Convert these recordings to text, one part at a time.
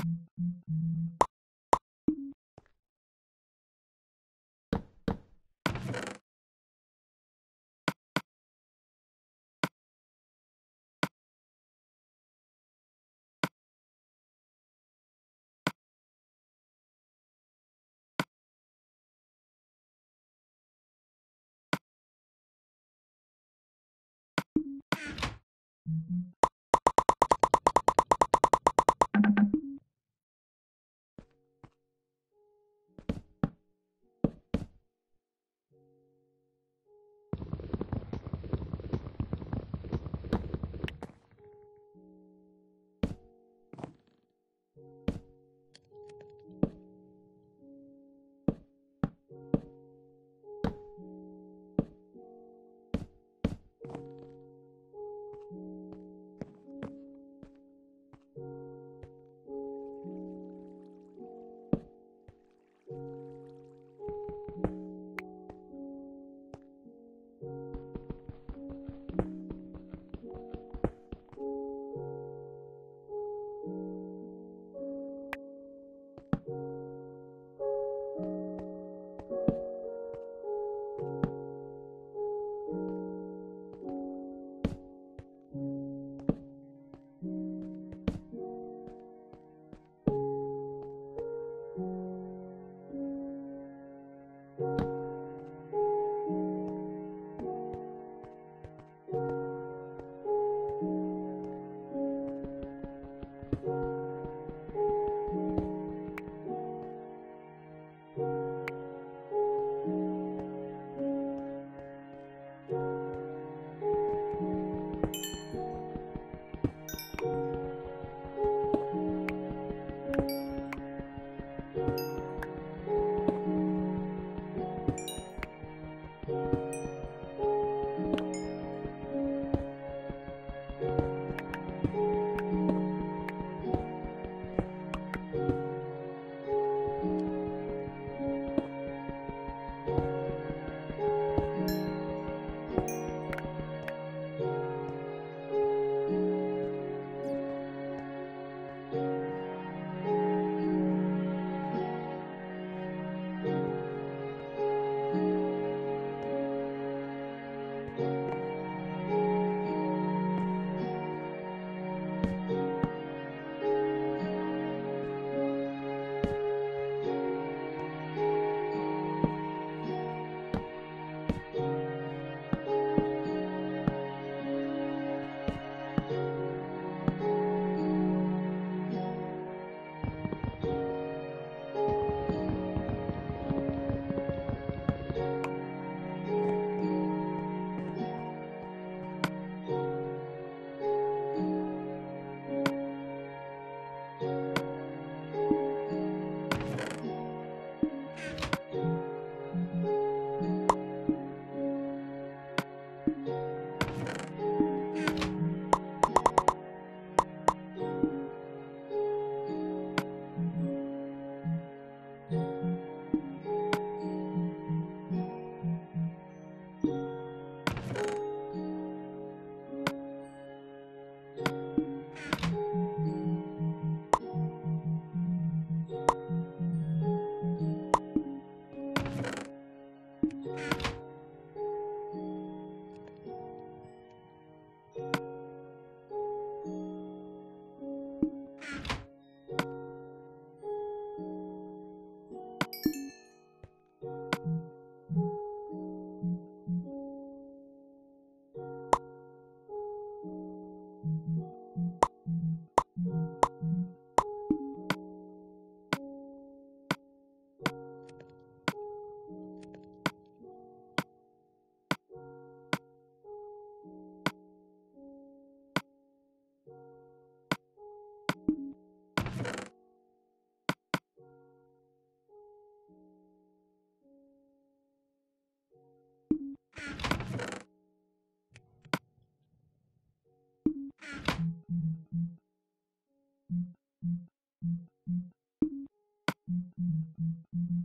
Thank mm -hmm. you.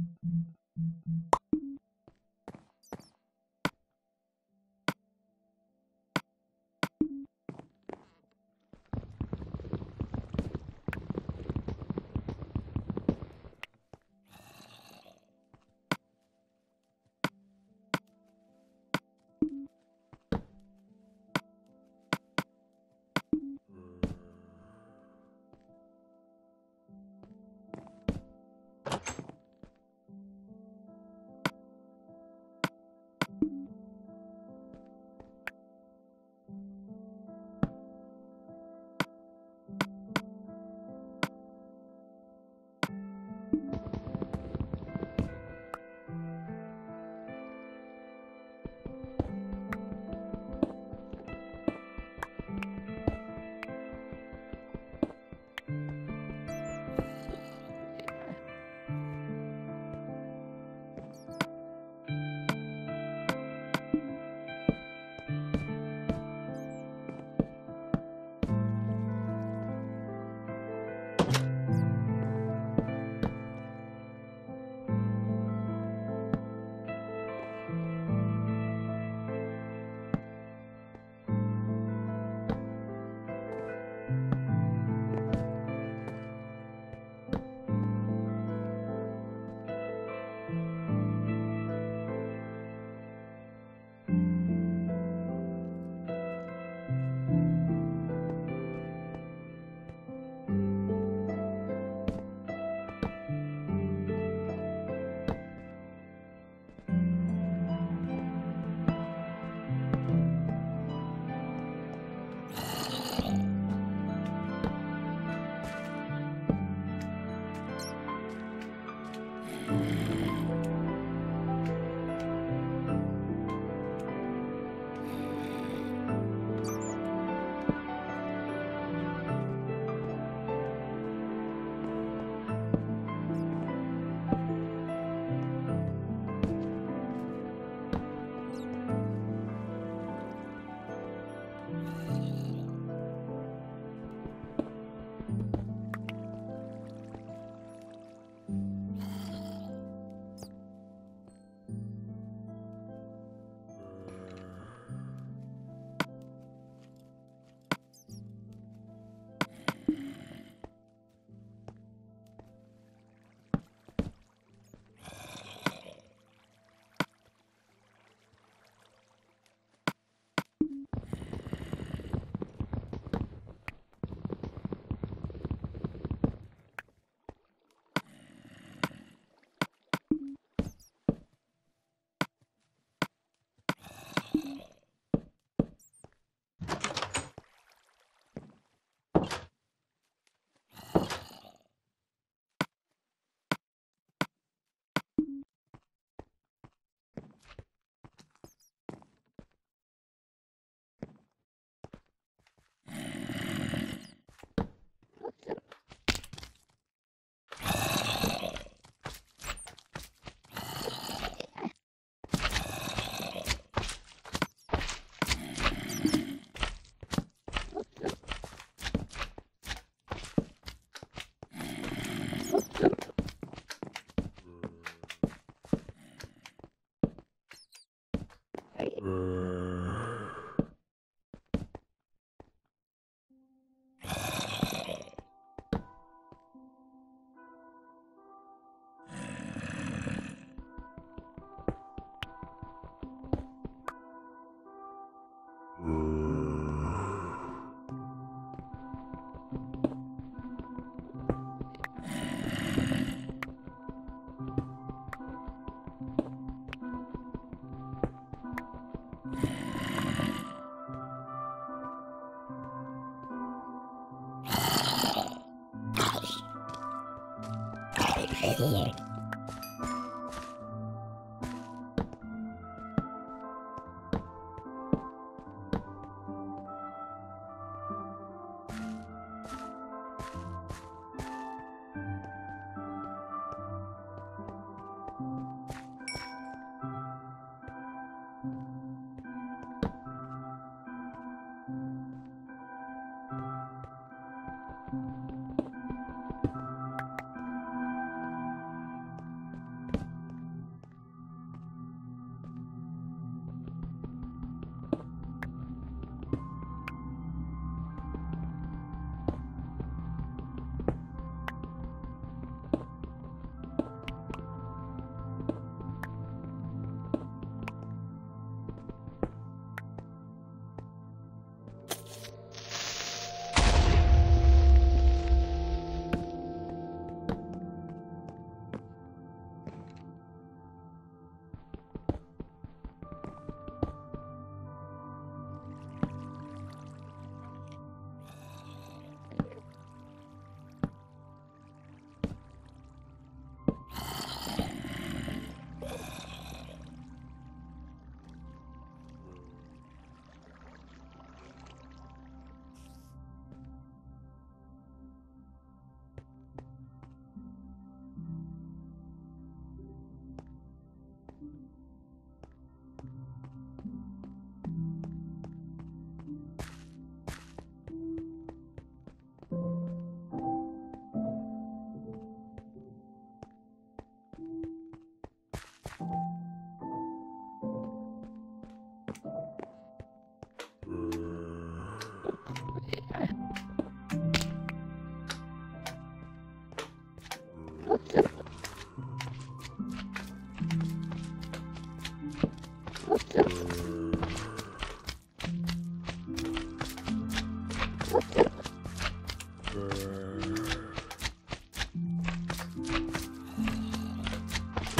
here.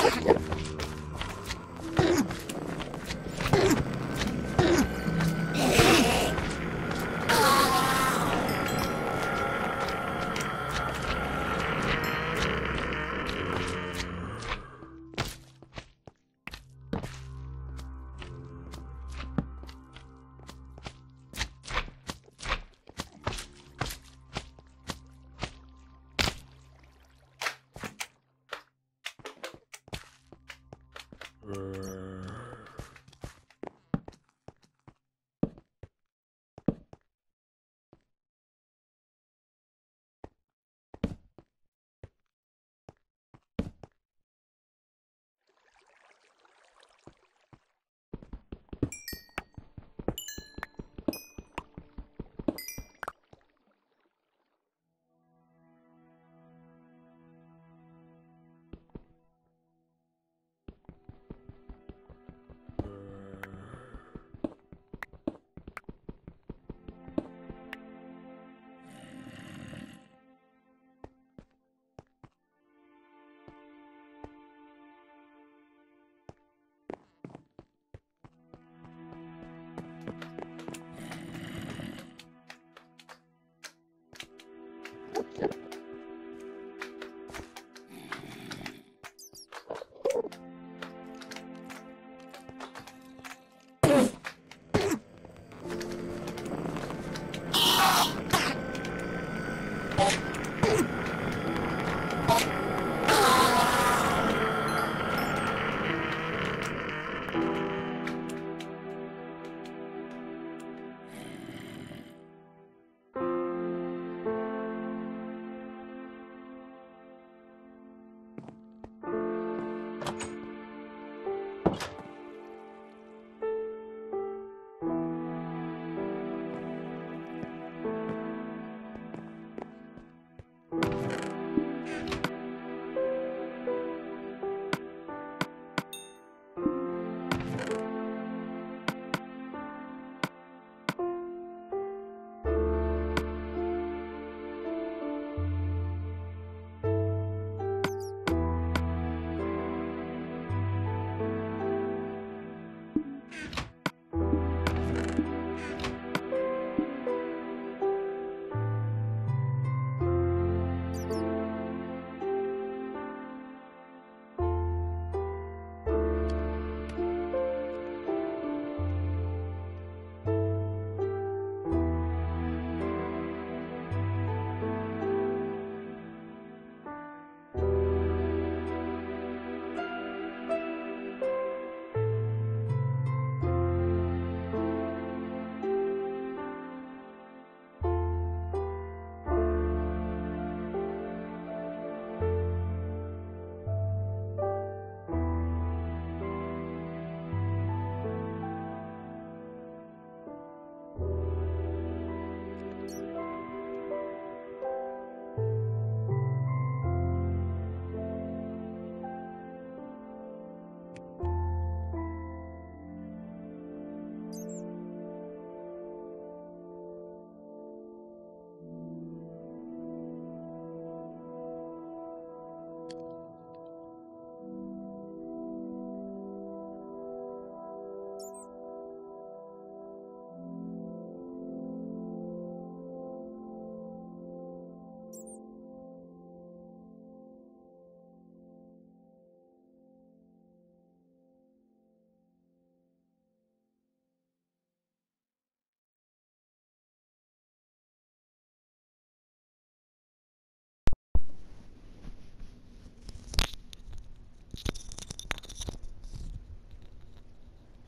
Yeah. you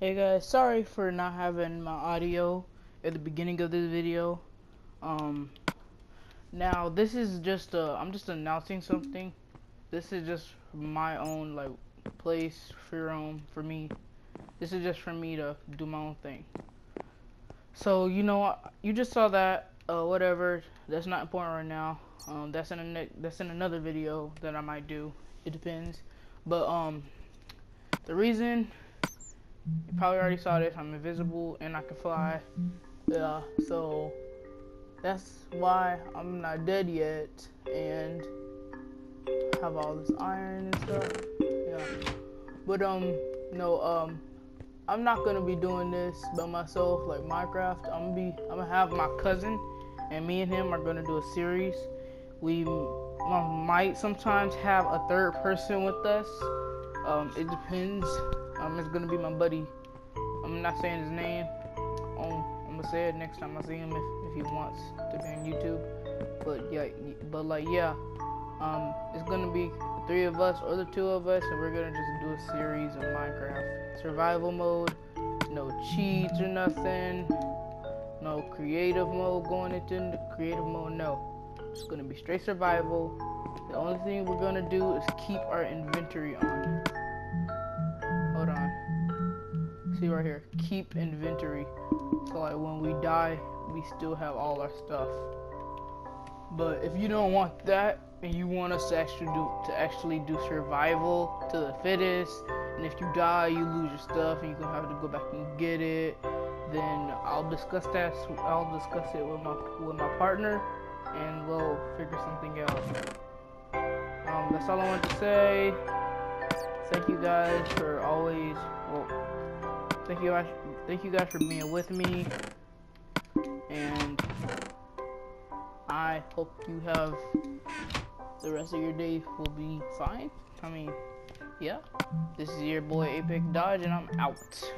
Hey guys, sorry for not having my audio at the beginning of this video. Um, now this is just uh, I'm just announcing something. This is just my own like place for your own for me. This is just for me to do my own thing. So you know, you just saw that. Uh, whatever. That's not important right now. Um, that's in a that's in another video that I might do. It depends. But um, the reason you probably already saw this. I'm invisible and I can fly. Yeah, so that's why I'm not dead yet and have all this iron and stuff. Yeah. But um no um I'm not gonna be doing this by myself like Minecraft. I'm gonna be I'm gonna have my cousin and me and him are gonna do a series. We might sometimes have a third person with us. Um, it depends. Um, it's gonna be my buddy. I'm not saying his name. Um, I'm gonna say it next time I see him if, if he wants to be on YouTube. But yeah, but like yeah, um, it's gonna be the three of us or the two of us, and we're gonna just do a series of Minecraft survival mode. No cheats or nothing. No creative mode going into creative mode. No it's gonna be straight survival. The only thing we're gonna do is keep our inventory on. See right here. Keep inventory. So like when we die, we still have all our stuff. But if you don't want that and you want us to actually do to actually do survival to the fittest, and if you die, you lose your stuff and you're gonna have to go back and get it, then I'll discuss that. I'll discuss it with my with my partner and we'll figure something out. Um, that's all I want to say. Thank you guys for always, well, thank you guys, thank you guys for being with me, and I hope you have the rest of your day will be fine. I mean, yeah, this is your boy Apex Dodge, and I'm out.